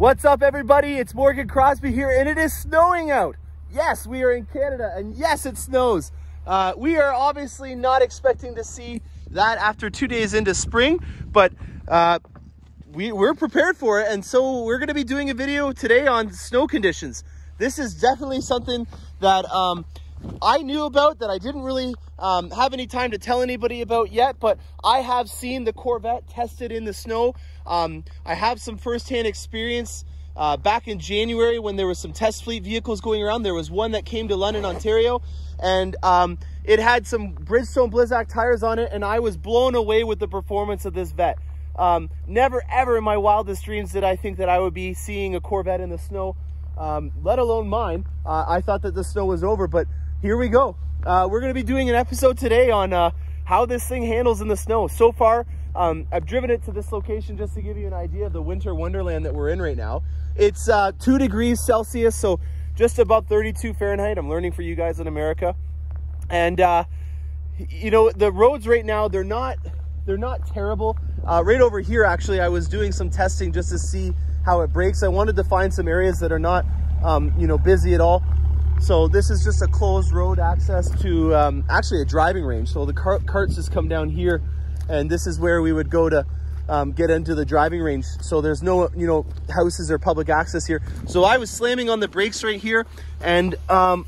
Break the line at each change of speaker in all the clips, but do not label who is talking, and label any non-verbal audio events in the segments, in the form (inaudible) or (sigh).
What's up, everybody? It's Morgan Crosbie here, and it is snowing out. Yes, we are in Canada, and yes, it snows. Uh, we are obviously not expecting to see that after two days into spring, but uh, we, we're prepared for it, and so we're going to be doing a video today on snow conditions. This is definitely something that um, I knew about that I didn't really um, have any time to tell anybody about yet, but I have seen the Corvette tested in the snow um, I have some firsthand experience uh, back in January when there was some test fleet vehicles going around. There was one that came to London, Ontario, and um, it had some Bridgestone Blizzak tires on it, and I was blown away with the performance of this vet. Um, never ever in my wildest dreams did I think that I would be seeing a Corvette in the snow, um, let alone mine. Uh, I thought that the snow was over, but here we go. Uh, we're going to be doing an episode today on uh, how this thing handles in the snow. So far, um, I've driven it to this location just to give you an idea of the winter wonderland that we're in right now. It's uh, two degrees Celsius, so just about 32 Fahrenheit. I'm learning for you guys in America. And, uh, you know, the roads right now, they're not, they're not terrible. Uh, right over here, actually, I was doing some testing just to see how it breaks. I wanted to find some areas that are not, um, you know, busy at all. So this is just a closed road access to um, actually a driving range. So the car carts just come down here and this is where we would go to um, get into the driving range. So there's no, you know, houses or public access here. So I was slamming on the brakes right here and um,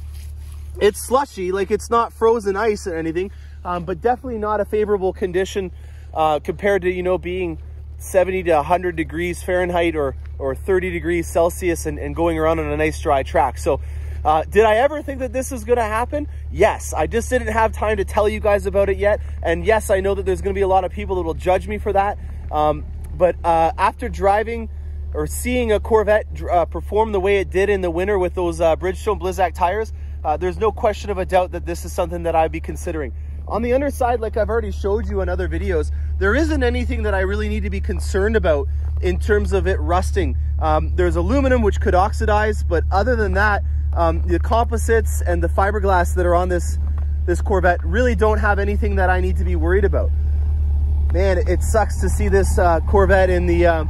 it's slushy, like it's not frozen ice or anything, um, but definitely not a favorable condition uh, compared to, you know, being 70 to 100 degrees Fahrenheit or, or 30 degrees Celsius and, and going around on a nice dry track. So uh, did I ever think that this was going to happen? Yes. I just didn't have time to tell you guys about it yet. And yes, I know that there's going to be a lot of people that will judge me for that. Um, but uh, after driving or seeing a Corvette uh, perform the way it did in the winter with those uh, Bridgestone Blizzak tires, uh, there's no question of a doubt that this is something that I'd be considering. On the underside, like I've already showed you in other videos, there isn't anything that I really need to be concerned about in terms of it rusting. Um, there's aluminum which could oxidize, but other than that, um, the composites and the fiberglass that are on this, this Corvette really don't have anything that I need to be worried about. Man, it sucks to see this uh, Corvette in the, uh,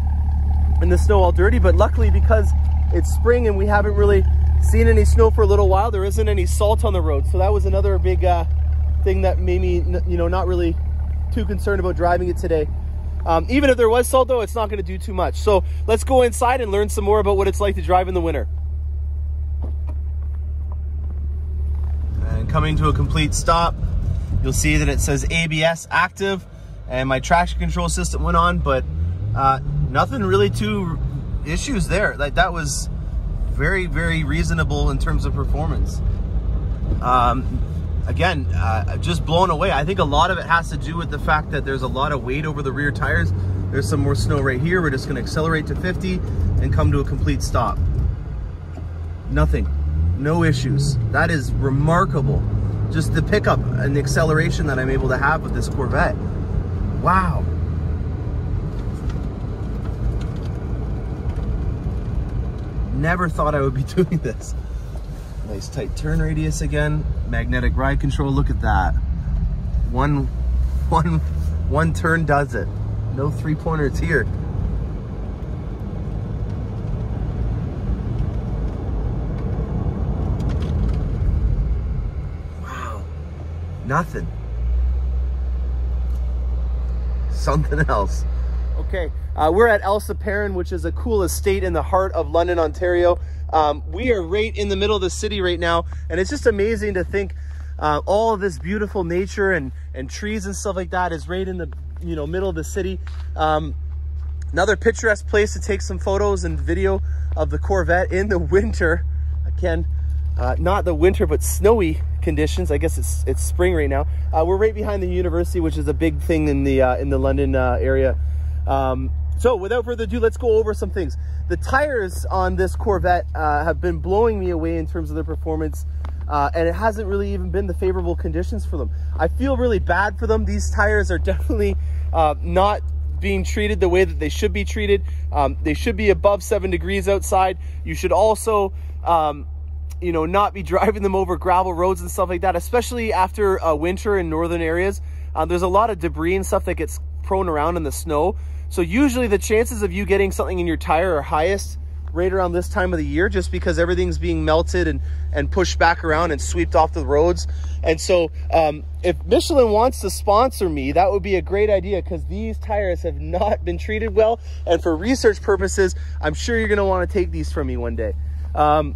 in the snow all dirty, but luckily because it's spring and we haven't really seen any snow for a little while, there isn't any salt on the road. So that was another big uh, thing that made me, you know, not really too concerned about driving it today. Um, even if there was salt though, it's not gonna do too much. So let's go inside and learn some more about what it's like to drive in the winter. And coming to a complete stop. You'll see that it says ABS active and my traction control system went on, but uh, nothing really too issues there. Like that was very, very reasonable in terms of performance. Um, again, uh, just blown away. I think a lot of it has to do with the fact that there's a lot of weight over the rear tires. There's some more snow right here. We're just gonna accelerate to 50 and come to a complete stop. Nothing no issues. That is remarkable. Just the pickup and the acceleration that I'm able to have with this Corvette. Wow. Never thought I would be (laughs) doing this. Nice tight turn radius again. Magnetic ride control, look at that. One, (laughs) one, one turn does it. No three pointers here. Wow, nothing. Something else. Okay, uh, we're at Elsie Perrin, which is a cool estate in the heart of London, Ontario. Um, we are right in the middle of the city right now, and it's just amazing to think uh, all of this beautiful nature and, and trees and stuff like that is right in the you know middle of the city. Um, another picturesque place to take some photos and video of the Corvette in the (laughs) winter. Again, uh, not the winter, but snowy conditions. I guess it's it's spring right now. Uh, we're right behind the university, which is a big thing in the uh, in the London uh, area. Um, so without further ado, let's go over some things. The tires on this Corvette uh, have been blowing me away in terms of their performance. Uh, and it hasn't really even been the favorable conditions for them. I feel really bad for them. These tires are definitely uh, not being treated the way that they should be treated. Um, they should be above seven degrees outside. You should also um, you know, not be (laughs) driving them over gravel roads and stuff like that, especially after a winter in northern areas. Uh, there's a lot of debris and stuff that gets prone around in the snow. So usually the chances of you getting something in your tire are highest right around this time of the year just because everything's being melted and, and pushed back around and swept off the roads. And so um, if Michelin wants to sponsor me, that would be a great idea because these tires have not been treated well. And for research purposes, I'm sure you're gonna wanna take these from me one day. Um,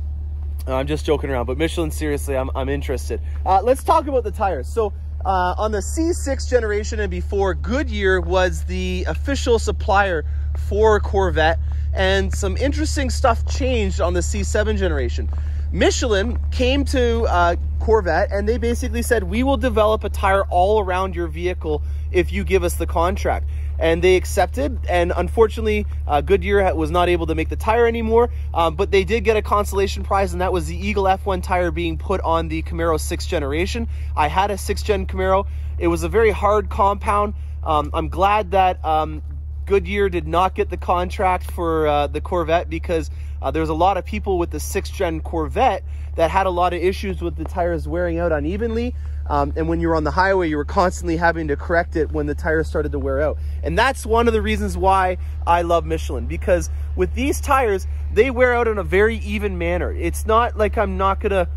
I'm just joking around, but Michelin, seriously, I'm, I'm interested. Uh, let's talk about the tires. So uh, on the C6 generation and before, Goodyear was the official supplier for Corvette and some interesting stuff changed on the C7 generation. Michelin came to uh, Corvette and they basically said, we will develop a tire all around your vehicle if you give us the contract. And they accepted, and unfortunately, uh, Goodyear was not able to make the tire anymore, um, but they did get a consolation prize, and that was the Eagle F1 tire being put on the Camaro 6th generation. I had a 6th gen Camaro. It was a very hard compound. Um, I'm glad that um, Goodyear did not get the contract for uh, the Corvette because uh, there's a lot of people with the sixth gen Corvette that had a lot of issues with the tires wearing out unevenly. Um, and when you were on the highway, you were constantly having to correct it when the tires started to wear out. And that's one of the reasons why I love Michelin because with these tires, they wear out in a very even manner. It's not like I'm not gonna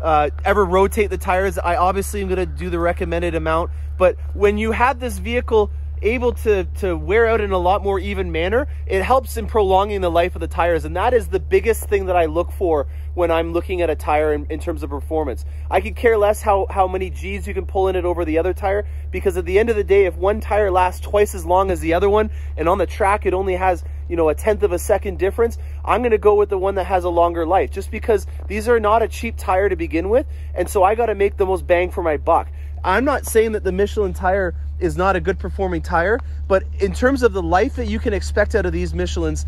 uh, ever rotate the tires. I obviously am gonna do the recommended amount, but when you have this vehicle able to, to wear out in a lot more even manner, it helps in prolonging the life of the tires. And that is the biggest thing that I look for when I'm looking at a tire in, in, terms of performance. I could care less how, how many G's you can pull in it over the other tire because at the end of the day, if one tire lasts twice as long as the other one and on the track it only has, you know, a tenth of a second difference, I'm going to go with the one that has a longer life just because these are not a cheap tire to begin with. And so I got to make the most bang for my buck. I'm not saying that the Michelin tire is not a good performing tire, but in terms of the life that you can expect out of these Michelins,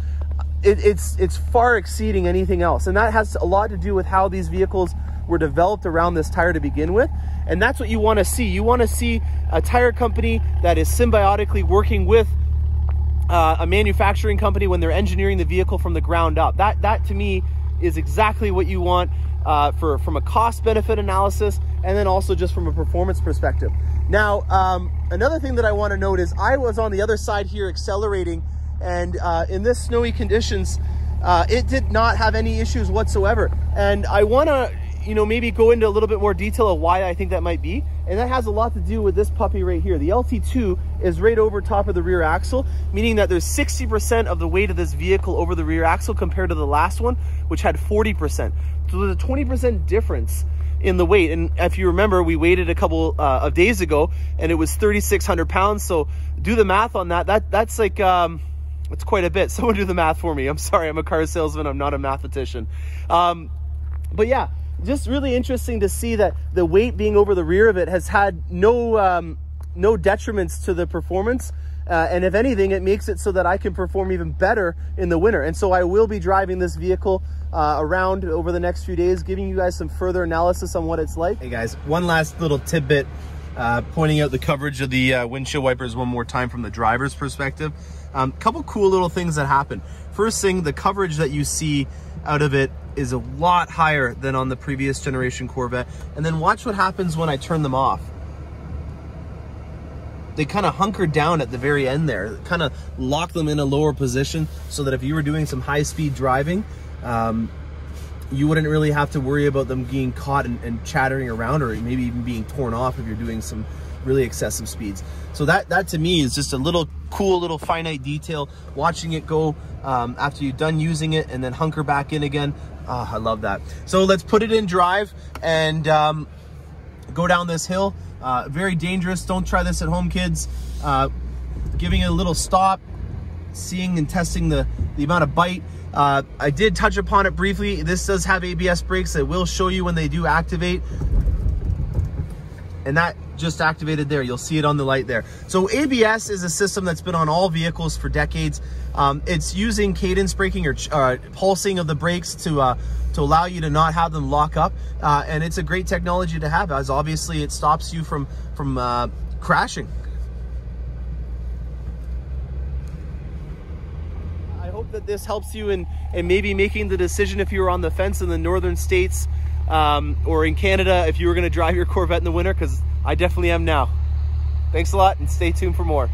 it, it's it's far exceeding anything else. And that has a lot to do with how these vehicles were developed around this tire to begin with. And that's what you want to see. You want to see a tire company that is symbiotically working with uh, a manufacturing company when they're engineering the vehicle from the ground up. That that to me is exactly what you want uh, for from a cost benefit analysis and then also just from a performance perspective. Now, um, another thing that I want to note is I was on the other side here accelerating and uh, in this snowy conditions, uh, it did not have any issues whatsoever. And I want to, you know, maybe go into a little bit more detail of why I think that might be. And that has a lot to do with this puppy right here. The LT2 is right over top of the rear axle, meaning that there's 60% of the weight of this vehicle over the rear axle compared to the last one, which had 40%. So there's a 20% difference in the weight. And if you remember, we waited a couple uh, of days ago and it was 3,600 pounds. So do the math on that. That That's like, um, it's quite a bit. (laughs) Someone do the math for me. I'm sorry, I'm a car salesman. I'm not a mathematician. Um, but yeah, just really interesting to see that the weight being over the rear of it has had no, um, no detriments to the performance. Uh, and if anything, it makes it so that I can perform even better in the winter. And so I will be driving this vehicle uh, around over the next few days, giving you guys some further analysis on what it's like. Hey guys, one last little tidbit, uh, pointing out the coverage of the uh, windshield wipers one more time from the driver's perspective. A um, couple cool little things that happen. First thing, the coverage that you see out of it is a lot higher than on the previous generation Corvette. And then watch what happens when I turn them off they kind of hunkered down at the very end there, kind of lock them in a lower position so that if you were doing some high speed driving, um, you wouldn't really have to worry about them being caught and, and, chattering around or maybe even being torn off if you're doing some really excessive speeds. So that, that to me is just a little cool little finite detail. Watching it go um, after you're done using it and then hunker back in again. Oh, I love that. So let's put it in drive and um, go down this hill. Uh, very dangerous. Don't try this at home, kids. Uh, giving it a little stop, seeing and testing the, the amount of bite. Uh, I did touch upon it briefly. This does have ABS brakes. It will show you when they do activate. And that just activated there. You'll see it on the light there. So ABS is a system that's been on all vehicles for decades. Um, it's using cadence braking or uh, pulsing of the brakes to uh, to allow you to not have them lock up. Uh, and it's a great technology to have as obviously it stops you from, from uh, crashing. I hope that this helps you in, in maybe making the decision if you were on the fence in the northern states um, or in Canada if you were going to drive your Corvette in the winter because I definitely am now. Thanks a lot and stay tuned for more.